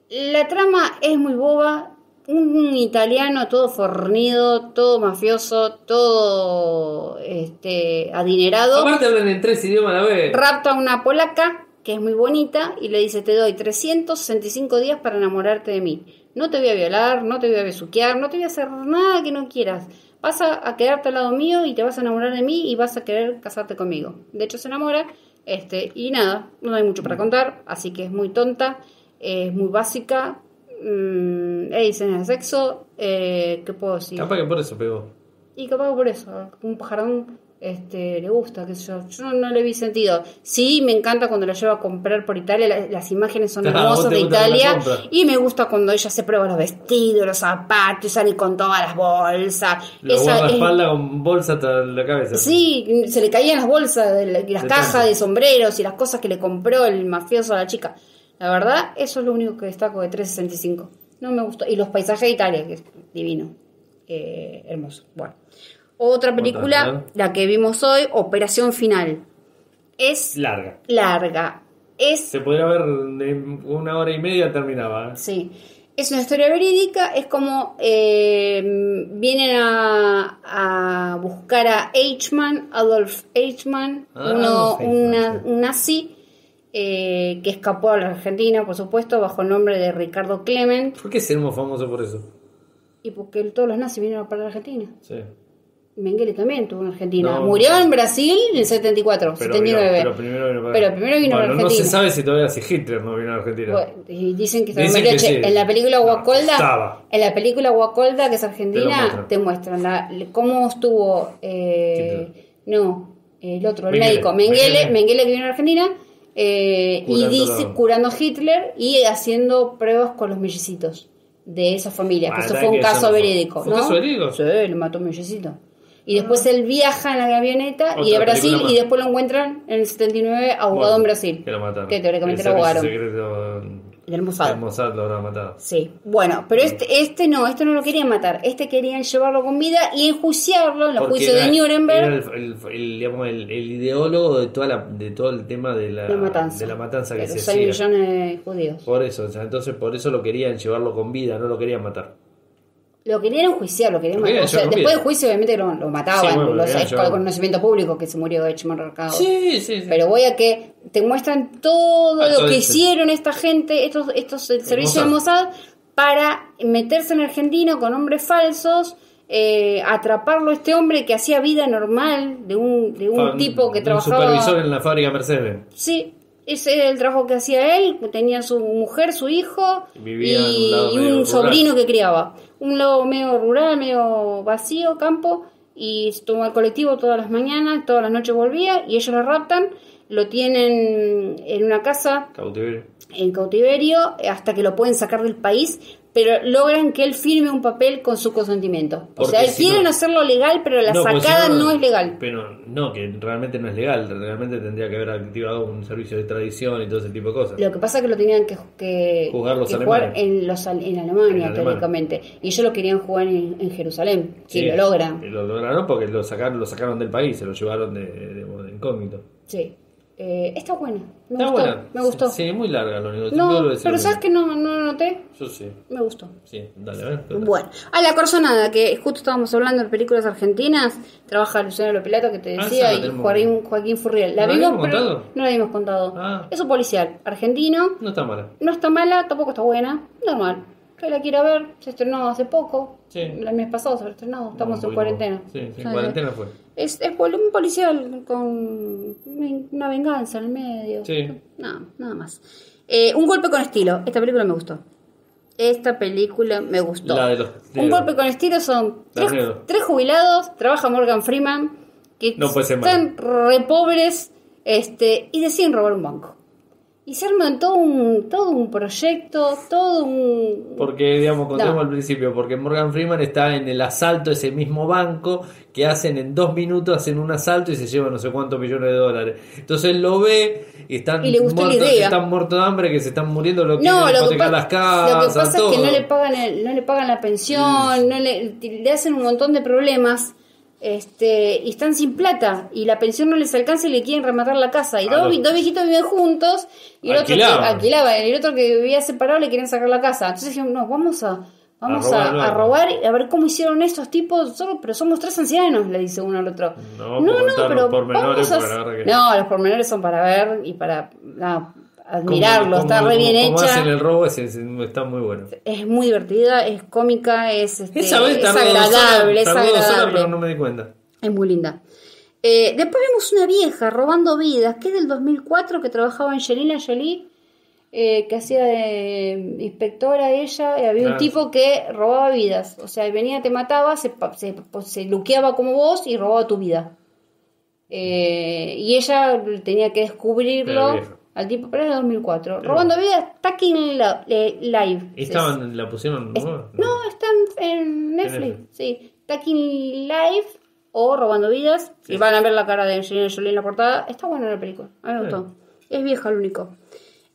La trama es muy boba, un italiano todo fornido, todo mafioso, todo este adinerado. Aparte hablan en tres idiomas a la vez. Rapta a una polaca que es muy bonita y le dice, te doy 365 días para enamorarte de mí. No te voy a violar, no te voy a besuquear, no te voy a hacer nada que no quieras. Vas a, a quedarte al lado mío y te vas a enamorar de mí y vas a querer casarte conmigo. De hecho se enamora este y nada, no hay mucho para contar, así que es muy tonta, es muy básica. Mm, hay escenas de sexo, eh, ¿qué puedo decir? Capaz que por eso pegó. Y capaz que por eso, un pajarón este, le gusta, qué sé yo. Yo no, no le vi sentido. Sí, me encanta cuando la lleva a comprar por Italia, la- las imágenes son Ah, hermosas de la Italia. Y me gusta cuando ella se prueba los vestidos, los zapatos, y sale con todas las bolsas. Lo Esa es- guardaespaldas con bolsa hasta la cabeza. Sí, se le caían las bolsas de la- y las De cajas tanto. de sombreros y las cosas que le compró el mafioso a la chica. La verdad, eso es lo único que destaco de 365. No me gustó. Y los paisajes de Italia, que es divino. Eh, hermoso. Bueno. Otra película, la que vimos hoy, Operación Final. es Larga. larga. Es Se podría ver en una hora y media terminaba. ¿eh? Sí, es una historia verídica, es como eh, vienen a, a buscar a Eichmann, Adolf Eichmann, Ah, uno, una- un nazi eh, que escapó a la Argentina, por supuesto, bajo el nombre de Ricardo Clement, ¿Por qué seremos famosos por eso? y porque todos los nazis vinieron para la Argentina. Sí. Mengele también tuvo en Argentina. No. Murió en Brasil en el 74, Pero, 79. vino- pero primero vino Pero primero vino a Bueno, No se Argentina. sabe si todavía si Hitler no vino a Argentina. Bueno, y dicen que está en Dicen que Bariloche. sí. En la película No, Guacolda, estaba. en la película Guacolda, que es Te lo argentina, muestran. te muestran la- cómo estuvo. eh, no, el otro, el Mengele. médico, Mengele, Mengele. Que vino a Argentina. eh, y dice curando a Hitler y haciendo pruebas con los mellicitos de esa familia, que eso ¿sabes fue un caso no fue? verídico. ¿Fue un ¿no? caso verídico? Sí, le mató un mellicito. Y después él viaja en la avioneta y Otra de Brasil película más. y después lo encuentran en el 79 ahogado Bueno, en Brasil. Que lo mataron. Que teóricamente El lo ahogaron. secreto Del Mossad. del Mossad lo habrá matado. Sí, bueno, pero este, este no, este no lo querían matar, este querían llevarlo con vida y enjuiciarlo en los Porque juicios era- de Nuremberg. Era el, el- el, digamos, el, el ideólogo de, toda la, de todo el tema de la, la matanza. de la matanza que de se los 6 hacía. millones de judíos. Por eso, o sea, entonces por eso lo querían llevarlo con vida, no lo querían matar. Lo querían enjuiciar, lo querían matar. O sea, después del juicio, obviamente lo, lo mataban. Sí, bueno, lo es conocimiento público que se murió Eichmann Mercado. Sí, sí, sí. Pero voy a que te muestran todo Ah, lo que hicieron esta gente, estos, estos el servicio de Mossad. Para meterse en Argentina con hombres falsos, eh, atraparlo a este hombre que hacía vida normal de un, de un tipo que un trabajaba. supervisor en la fábrica Mercedes. Sí, ese era el trabajo que hacía él, tenía su mujer, su hijo Vivía en un y, un rural. sobrino que criaba. Un lado medio rural, medio vacío, campo, y tomaba el colectivo todas las mañanas, todas las noches volvía y ellos lo raptan, lo tienen en una casa Cautiverio. en cautiverio hasta que lo pueden sacar del país, pero logran que él firme un papel con su consentimiento. O sea, si quieren no- hacerlo legal, pero la No, si sacada no, es legal. Pero no, que realmente no es legal. Realmente tendría que haber activado un servicio de tradición y todo ese tipo de cosas. Lo que pasa es que lo tenían que, que, Jugar los que jugar en, los, en Alemania, En Alemania. teóricamente. Y ellos lo querían jugar en, en Jerusalén, Sí, si lo logran. Lo lograron porque lo sacaron, lo sacaron del país, se lo llevaron de, de- de incógnito. Sí. Eh, está buena. Me Está gustó. buena. Me gustó. Sí, muy larga lo único. no, decía pero ¿sabes que no, no lo noté? Yo sí. Me gustó. Sí, dale, a ver. Bueno, a la corazonada, que justo estábamos hablando de películas argentinas, trabaja Luciano Lopilato, que te Ah, decía, y. Joaquín, Joaquín Furriel. La ¿No vimos, habíamos pero contado? no la habíamos contado. Ah. Es un policial argentino, No está mala. no está mala, tampoco está buena, normal. Que la quiera ver, se estrenó hace poco, Sí. el mes pasado se ha estrenado, estamos en cuarentena. Sí, en cuarentena fue. Es, es un policial con una venganza en el medio. Sí. Nada, nada más. Eh, un golpe con estilo. Esta película me gustó. Esta película me gustó. La de los un golpe con estilo son tres, jubilados. Trabaja Morgan Freeman. Que No están re pobres este, y deciden robar un banco. Y se arman todo un, todo un proyecto, todo un... Porque, digamos, contemos No. al principio, porque Morgan Freeman está en el asalto de ese mismo banco que hacen en dos minutos, hacen un asalto y se llevan no sé cuántos millones de dólares. Entonces él lo ve y están, Y le gustó la muertos, idea. están muertos de hambre, que se están muriendo, lo No, quieren lo que, hipotecar pa- las casas, lo que pasa es que no le pagan el- no le pagan la pensión, no le, le hacen un montón de problemas. Este, y están sin plata y la pensión no les alcanza y le quieren rematar la casa. Y A dos, los- dos viejitos viven juntos y el otro que alquilaba y el otro que vivía separado le quieren sacar la casa. Entonces dijeron, no, vamos a vamos A robar, a no. robar a ver cómo hicieron estos tipos, solo, pero somos tres ancianos, le dice uno al otro. No, puedo contar los pormenores, vamos a- porque la verdad que- No, los pormenores son para ver y para admirarlo, Como- está como- re bien como hecha. hacen el robo, es- es- está muy bueno. Es muy divertida, es cómica, es, este, Esa vez es horas, agradable, es horas, agradable. pero no me di cuenta. Es muy linda. Eh, después vemos una vieja robando vidas, que es del 2004, que trabajaba en Angelina Jolie, eh, que hacía de inspectora ella, y había un tipo que robaba vidas. O sea, venía, te mataba, se, se, se luqueaba como vos y robaba tu vida. Eh, y ella tenía que descubrirlo. Al tipo, pero es de 2004. Robando vidas, Stacking Lo- eh, Live. ¿Y estaban, la pusieron? Es- nueva? no, está en, en Netflix, Netflix. sí. Stacking Live o Robando Vidas. Sí. Y van a ver la cara de Angelina Jolie en la portada. Está buena la película. A mí me gustó. Es vieja lo único.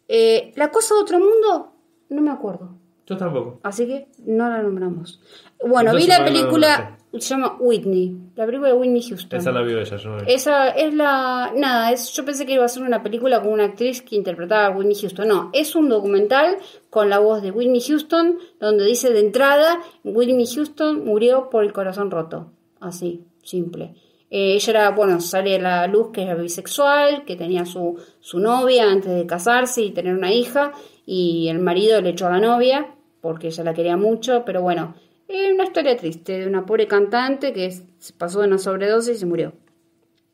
Eh, la cosa de otro mundo, no me acuerdo. Yo tampoco. Así que no la nombramos. Bueno, Entonces, vi la ¿para qué la película? Se llama Whitney, la película de Whitney Houston. Esa la vio ella, yo no la vi. Esa es la. Nada, es, yo pensé que iba a ser una película con una actriz que interpretaba a Whitney Houston. No, es un documental con la voz de Whitney Houston, donde dice de entrada: Whitney Houston murió por el corazón roto. Así, simple. Eh, ella era, bueno, sale a la luz que era bisexual, que tenía su, su novia antes de casarse y tener una hija, y el marido le echó a la novia porque ella la quería mucho, pero bueno, es una historia triste de una pobre cantante que es- se pasó de una sobredosis y se murió.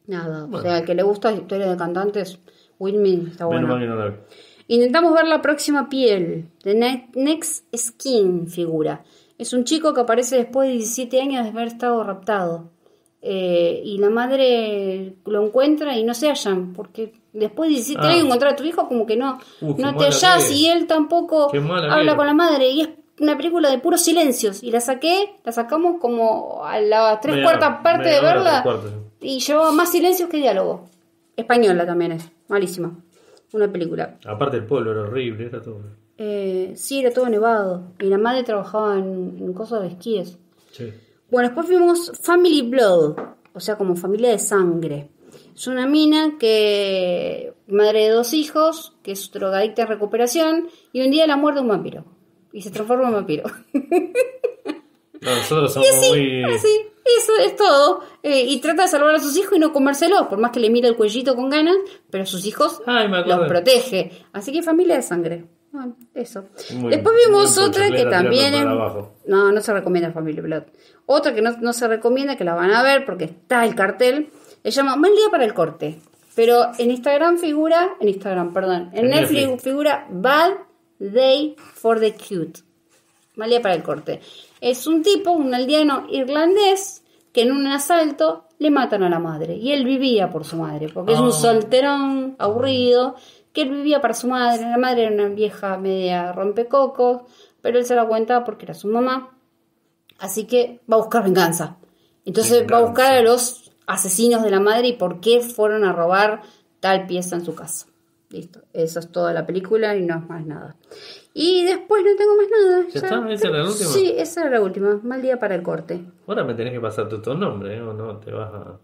Nada, o sea, al que le gusta la historia de cantantes, Whitney está bueno. no. Intentamos ver la próxima piel, de Ne- Next Skin figura. Es un chico que aparece después de 17 años de haber estado raptado. Eh, y la madre lo encuentra y no se hallan, porque después de 17 Ah. años encontrar a tu hijo como que no, no te hallas y él tampoco habla con la madre. Y es una película de puros silencios. Y la saqué, la sacamos como a la tres cuartas hora, parte media de verla. Y llevaba más silencios que diálogo. Española también es, malísima. Una película. Aparte el pueblo era horrible, era todo. Eh, sí, era todo nevado. Y la madre trabajaba en, en cosas de esquíes. Sí. Bueno, después vimos Family Blood, o sea, como familia de sangre. Es una mina que, madre de dos hijos, que es drogadicta en recuperación, y un día la muerde un vampiro. Y se transforma en vampiro. No, nosotros somos muy. Así, eso es todo. Eh, y trata de salvar a sus hijos y no comérselos, por más que le mira el cuellito con ganas, pero sus hijos Ay, los protege. Así que familia de sangre. Bueno, eso. Muy- Después vimos otra que también es... No, no se recomienda Family Blood. Otra que no, no se recomienda, que la van a ver porque está el cartel, se llama Mal Día para el Corte. Pero en Instagram figura, en Instagram, perdón, en, En Netflix, Netflix. figura Bad Day for the Cute. Mal día para el corte. Es un tipo, un aldeano irlandés, que en un asalto le matan a la madre. Y él vivía por su madre, porque es un solterón aburrido, que él vivía para su madre. La madre era una vieja media rompecocos, pero él se da cuenta porque era su mamá. Así que va a buscar venganza. Entonces va a buscar a los asesinos de la madre y por qué fueron a robar tal pieza en su casa. Listo. Eso es toda la película y no es más nada. Y después no tengo más nada. ¿Ya está? ¿Esa era la última? Sí, esa era la última. Mal día para el corte. Ahora me tenés que pasar tu, tu nombre, ¿eh? ¿O no? Te vas a.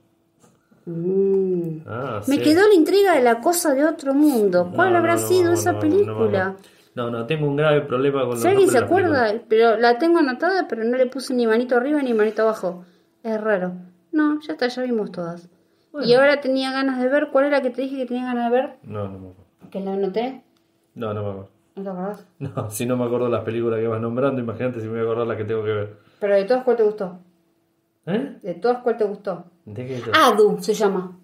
Mm. Ah, Me sí. quedó la intriga de la cosa de otro mundo. ¿Cuál No, habrá no, sido no, esa película? No, no, tengo un grave problema con los Si alguien se acuerda, películas. pero la tengo anotada, pero no le puse ni manito arriba ni manito abajo. Es raro. No, ya está, ya vimos todas. Bueno. Y ahora tenía ganas de ver. ¿Cuál era que te dije que tenía ganas de ver? No, no me acuerdo. Que la anoté. No, no me acuerdo. ¿No te acordás? No, si no me acuerdo las películas que vas nombrando, imagínate si me voy a acordar las que tengo que ver. Pero de todas, ¿cuál te gustó? ¿Eh? De todas, ¿cuál te gustó? ¿De qué? Adu se llama.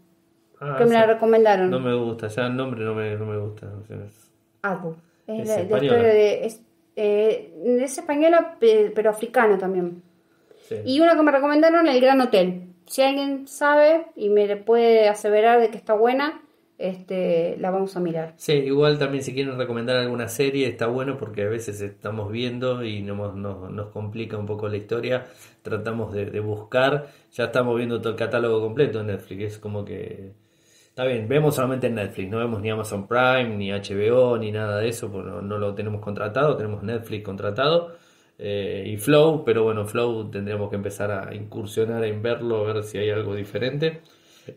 Ah, que me la recomendaron. No me gusta, ya el nombre no me, no me gusta. es- Adu. Es, Es la, la española. de. Es, eh, es española, pe- pero africana también. sí. Y una que me recomendaron, El Gran Hotel. Si alguien sabe y me puede aseverar de que está buena, este, la vamos a mirar. Sí, igual también si quieren recomendar alguna serie está bueno porque a veces estamos viendo y nos, nos, nos complica un poco la historia. Tratamos de, de buscar, ya estamos viendo todo el catálogo completo en Netflix. Es como que está bien, vemos solamente en Netflix, no vemos ni Amazon Prime, ni HBO, ni nada de eso, porque no, no lo tenemos contratado, tenemos Netflix contratado. Eh, y Flow, pero bueno, Flow tendríamos que empezar a incursionar en verlo, a ver si hay algo diferente.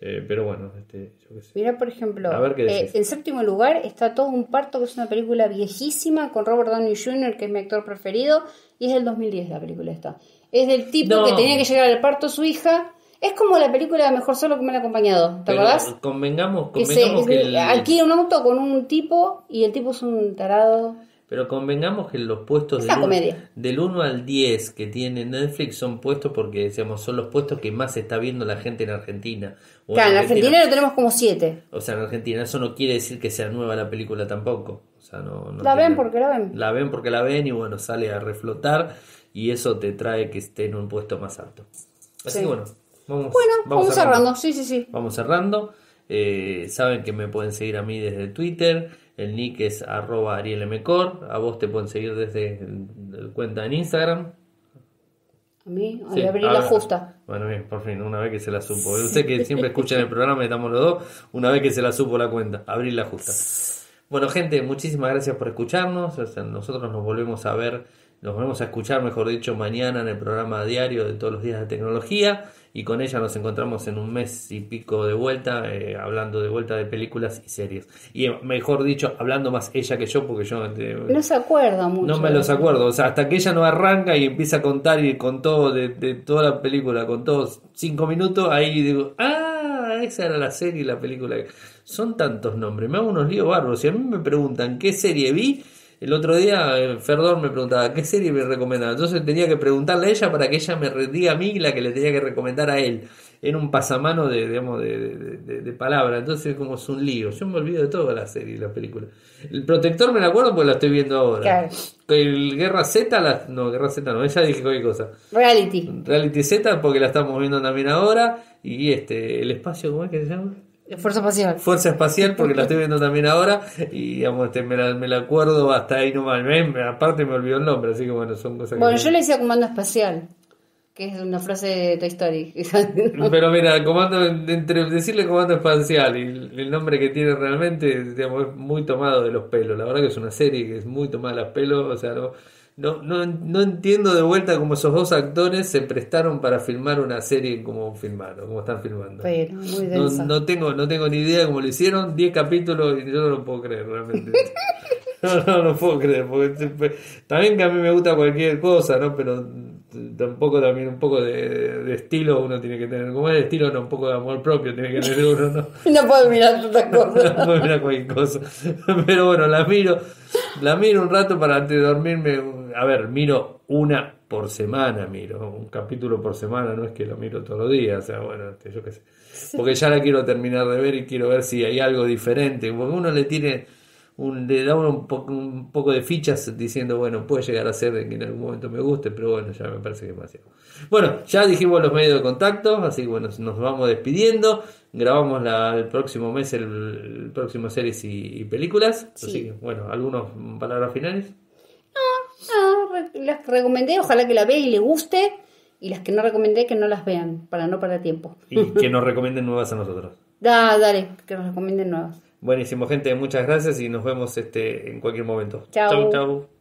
Eh, pero bueno, este, yo qué sé. Mira, por ejemplo, A ver eh, en séptimo lugar está Todo un parto, que es una película viejísima con Robert Downey Jr., que es mi actor preferido, y es del 2010 la película esta. Es del tipo No. que tenía que llegar al parto de su hija. Es como la película Mejor solo que me ha acompañado, ¿te Pero acordás? convengamos, Que se convengamos que el- alquila un auto con un tipo y el tipo es un tarado. Pero convengamos que los puestos Es del, comedia. del 1 al 10 que tiene Netflix son puestos porque decíamos, son los puestos que más está viendo la gente en Argentina. O Claro, en Argentina lo tenemos como siete. O sea, en Argentina eso no quiere decir que sea nueva la película tampoco. O sea, no, no La ven porque la ven. La ven porque la ven y bueno, sale a reflotar y eso te trae que esté en un puesto más alto. Así Sí. que bueno, vamos, Bueno, vamos, cerrando. Sí, sí, sí. Vamos cerrando. Eh, saben que me pueden seguir a mí desde Twitter. El nick es arroba arielmcor. A vos te pueden seguir desde el, cuenta en Instagram. A mí, a Sí, abrir la justa. Bueno, bien, por fin, una vez que se la supo. Usted que siempre escuchan el programa, estamos los dos. Una vez que se la supo la cuenta, abrir la justa. Bueno, gente, muchísimas gracias por escucharnos. O sea, nosotros nos volvemos a ver Nos vamos a escuchar, mejor dicho, mañana en el programa diario de todos los días de tecnología y con ella nos encontramos en un mes y pico de vuelta, eh, hablando de vuelta de películas y series. Y eh, mejor dicho, hablando más ella que yo, porque yo... eh, No se acuerda mucho. no me los acuerdo, o sea, hasta que ella no arranca y empieza a contar y contó de, de toda la película, contó cinco minutos, ahí digo, ah, esa era la serie y la película. Son tantos nombres, me hago unos líos bárbaros. Si a mí me preguntan qué serie vi, el otro día eh, Ferdor me preguntaba qué serie me recomendaba. Entonces tenía que preguntarle a ella para que ella me diga a mí la que le tenía que recomendar a él. Era un pasamano de, digamos, de, de, de- de palabras. Entonces como es un lío. Yo me olvido de toda la serie y la película. El protector me la acuerdo porque la estoy viendo ahora. Claro. El Guerra Z, la, no, Guerra Z no, ella dije cualquier cosa. Reality. Reality Z porque la estamos viendo también ahora. Y este, el espacio, ¿cómo es que se llama? Fuerza espacial. Fuerza Espacial porque la estoy viendo también ahora y digamos este, me, la, me la acuerdo hasta ahí nomás Me- aparte me olvidó el nombre así que bueno son cosas Bueno, que yo le decía comando espacial, que es una frase de Toy Story. pero mira comando entre decirle comando espacial y el, el nombre que tiene realmente digamos es muy tomado de los pelos la verdad que es una serie que es muy tomada de los pelos o sea no no, no, no entiendo de vuelta cómo esos dos actores se prestaron para filmar una serie como filmaron, como están filmando. Pero muy No, tengo, no tengo ni idea de cómo lo hicieron, 10 capítulos y yo no lo puedo creer realmente. No, no, no puedo creer, porque también que a mí me gusta cualquier cosa, ¿no? Pero tampoco también un poco de, de estilo uno tiene que tener, como es de estilo, no, un poco de amor propio tiene que tener uno, ¿no? No puedo mirar tantas cosas. No puedo mirar cualquier cosa. Pero bueno, la miro, la miro un rato para antes de dormirme. A ver, miro una por semana, miro, un capítulo por semana, no es que lo miro todos los días, o sea, bueno, este, yo qué sé. Porque ya la quiero terminar de ver y quiero ver si hay algo diferente, porque uno le tiene un, le da uno un, po- un poco de fichas diciendo, bueno, puede llegar a ser de que en algún momento me guste, pero bueno, ya me parece que es demasiado. Bueno, ya dijimos los medios de contacto, así que bueno, nos vamos despidiendo. Grabamos la- el próximo mes el, el próximo series y, y películas. Sí. Así que bueno, algunas palabras finales. Ah, las recomendé, ojalá que la vea y le guste. Y las que no recomendé, que no las vean, para no perder tiempo. Y que nos recomienden nuevas a nosotros. Da, dale, que nos recomienden nuevas. Buenísimo, gente, muchas gracias y nos vemos este en cualquier momento. Chau. chau. chau.